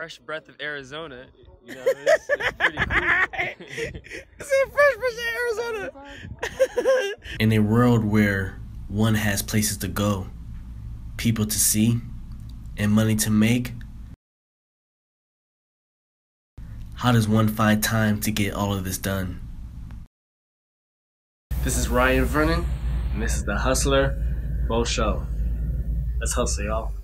fresh breath of Arizona. You know, it's, it's pretty cool. It's a fresh fish in Arizona. In a world where one has places to go, people to see, and money to make, how does one find time to get all of this done? This is Ryan Vernon, and this is the Hustler 4sho. Let's hustle, y'all.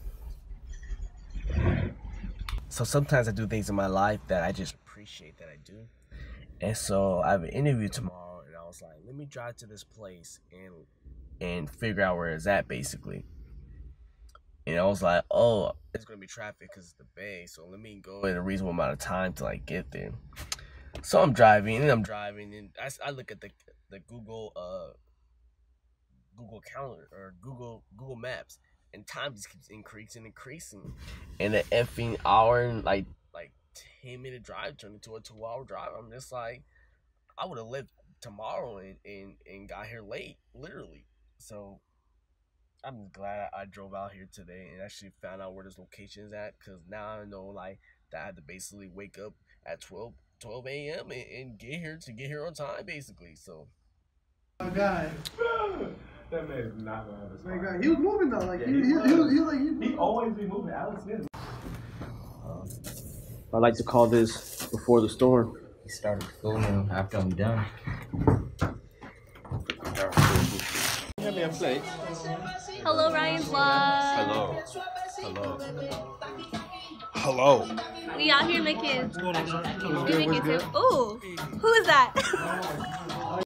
So sometimes I do things in my life that I just appreciate that I do. And so I have an interview tomorrow, and I was like, let me drive to this place and and figure out where it's at, basically. And I was like, oh, it's gonna be traffic because it's the bay, so let me go in a reasonable amount of time to like get there. So I'm driving, and I'm driving, and I, I look at the the Google uh Google calendar or Google Google Maps, and time just keeps increasing, increasing, and the effing hour and like like ten minute drive turned into a two hour drive. I'm just like, I would have left tomorrow and, and and got here late, literally. So I'm glad I drove out here today and actually found out where this location is at, cause now I know like that I had to basically wake up at 12 12 a.m. And, and get here to get here on time, basically. So. My God. That man is not gonna have his My. God. He was moving though. Like Yeah, he, he he, he, was. was, he was like he, He always be moving. Alex Smith. Um, I like to call this before the storm. He started filming after I'm done. Hello, Ryan Vlog. Hello. Hello. Hello. We out here making. We making some. Ooh, who is that?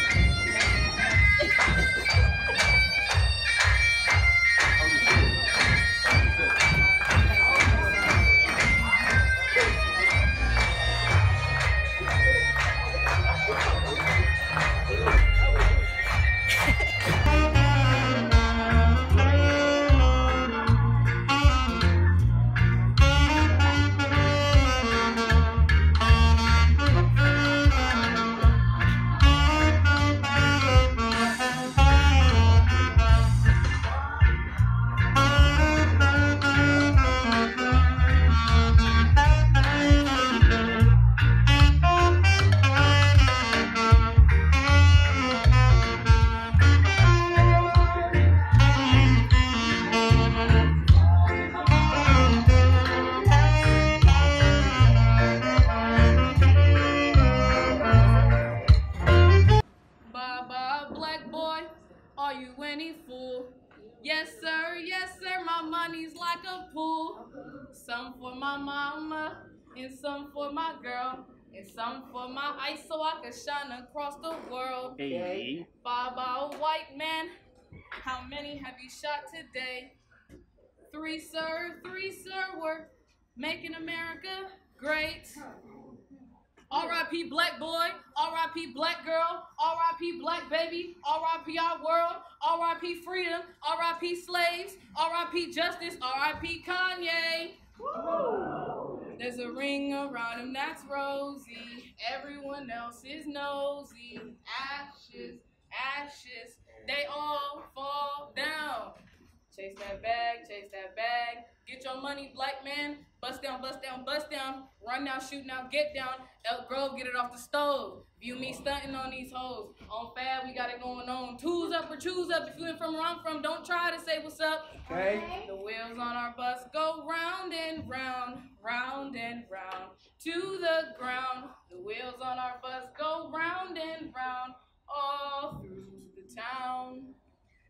Some for my mama, and some for my girl, and some for my ice so I can shine across the world. Hey. Baba, white man, how many have you shot today? Three, sir, three, sir, we're making America great. R.I.P. black boy, R.I.P. black girl, R.I.P. black baby, R.I.P. our world, R.I.P. freedom, R.I.P. slaves, R.I.P. justice, R.I.P. Kanye. There's a ring around him that's rosy. Everyone else is nosy. Ashes, ashes, they all fall down. Chase that bag, chase that bag. Get your money, black man. Bust down, bust down, bust down. Run down, shoot now, get down. Elk Grove, get it off the stove. View me stunting on these hoes. On Fab, we got it going on. Two's up or choose up. If you ain't from where I'm from, don't try to say what's up. Okay. The wheels on our bus go round and round, round and round to the ground. The wheels on our bus go round and round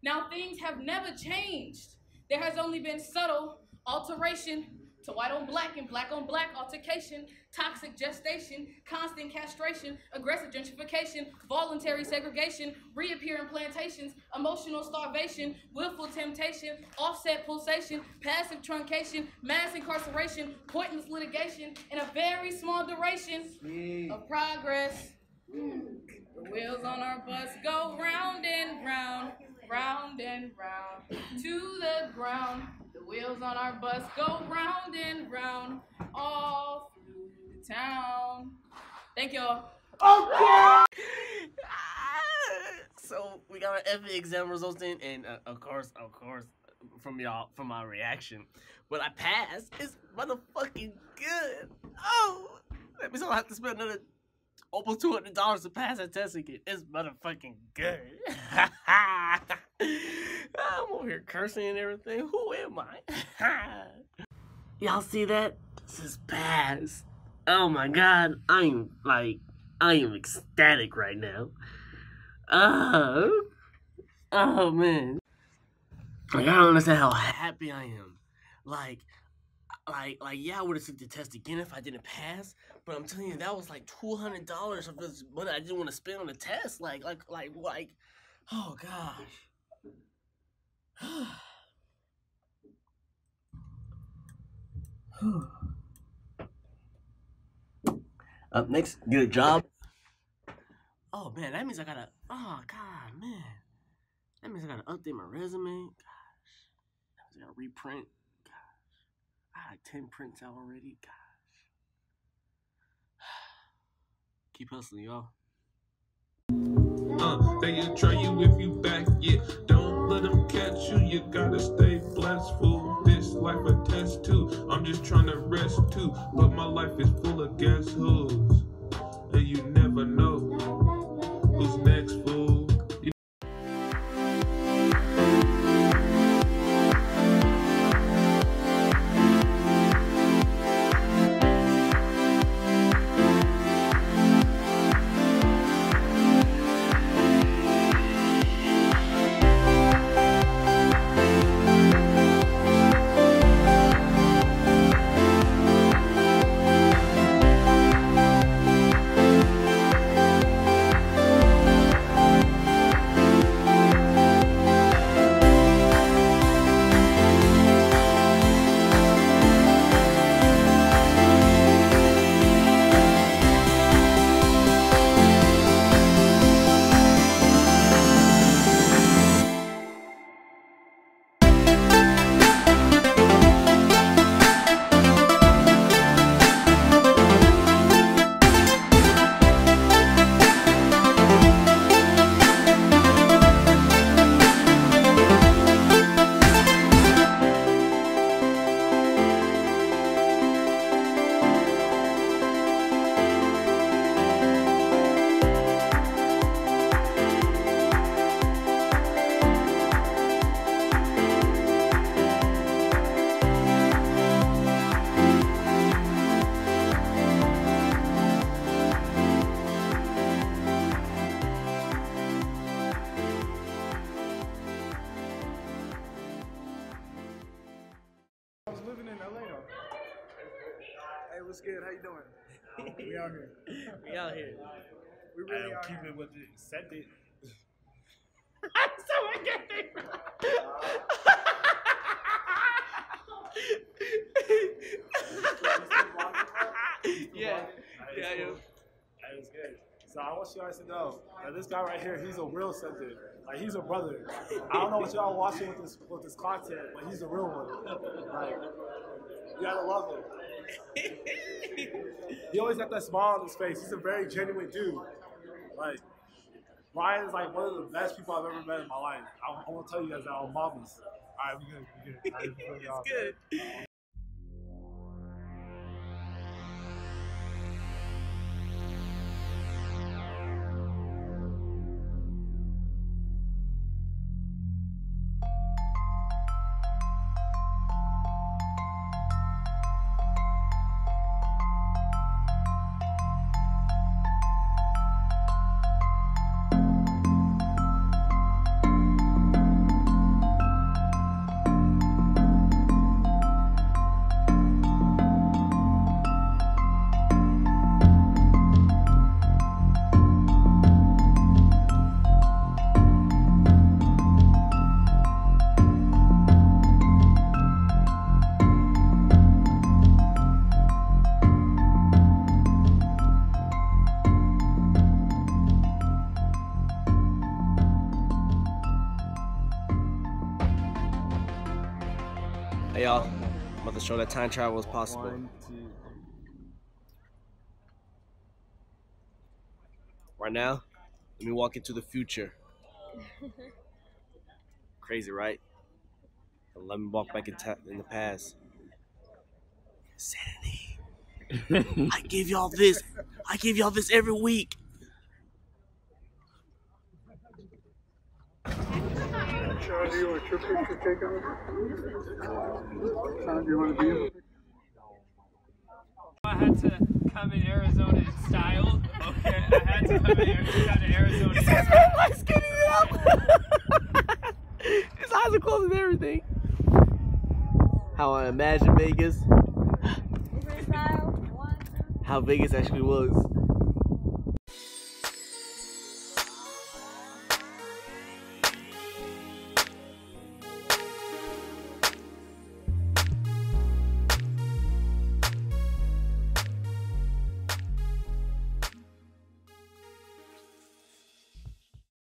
Now things have never changed. There has only been subtle alteration to white on black and black on black altercation, toxic gestation, constant castration, aggressive gentrification, voluntary segregation, reappearing plantations, emotional starvation, willful temptation, offset pulsation, passive truncation, mass incarceration, pointless litigation, and a very small duration of progress. The wheels on our bus go round and round, round and round, to the ground. The wheels on our bus go round and round, all through the town. Thank y'all. Okay. so we got our FE exam results in, and uh, of course, of course, from y'all, from my reaction, but I passed. It's motherfucking good. Oh, that means I'll have to spend another almost two hundred dollars to pass that test again. It's motherfucking good. I'm over here cursing and everything. Who am I? Y'all see that? This is pass. Oh my god, I'm like, I am ecstatic right now. Oh, oh man. Like, I don't understand how happy I am. Like, like, like, yeah, I would have took the test again if I didn't pass. But I'm telling you, that was like two hundred dollars of this money I didn't want to spend on the test. Like, like, like, like, oh gosh. Up next, get a job. Oh man, that means I gotta. Oh god, man, that means I gotta update my resume. Gosh, I gotta reprint. Had ten prints out already. Gosh, keep hustling, y'all. Uh, they'll try you if you back it. Don't let them catch you. You gotta stay blessed, fool. This life a test too. I'm just trying to rest too. But my life is full of guess who's. And you never know good? How you doing? we out here. We out here. We really out keep here. it with it. Set it. yeah, yeah, yeah. That is good. So I want you guys to know that this guy right here, he's a real sender. Like he's a brother. I don't know what y'all watching with this with this content, but he's a real one. Like you gotta love him. He always got that smile on his face. He's a very genuine dude. Like Ryan's like one of the best people I've ever met in my life. I, I want to tell you guys that on mamas. All right, we good. We good. Right, we good, Hey y'all, I'm about to show that time travel is possible. One, two. Right now, let me walk into the future. Crazy, right? And let me walk back in, in the past. Sanity. I give y'all this. I give y'all this every week. Sean, do you want your picture taken with Sean, do you want to be in the picture? I had to come in Arizona in style. Okay, I had to come, in, come to Arizona. in style. my skinny up. His eyes are closed and everything. How I imagine Vegas. How Vegas actually was.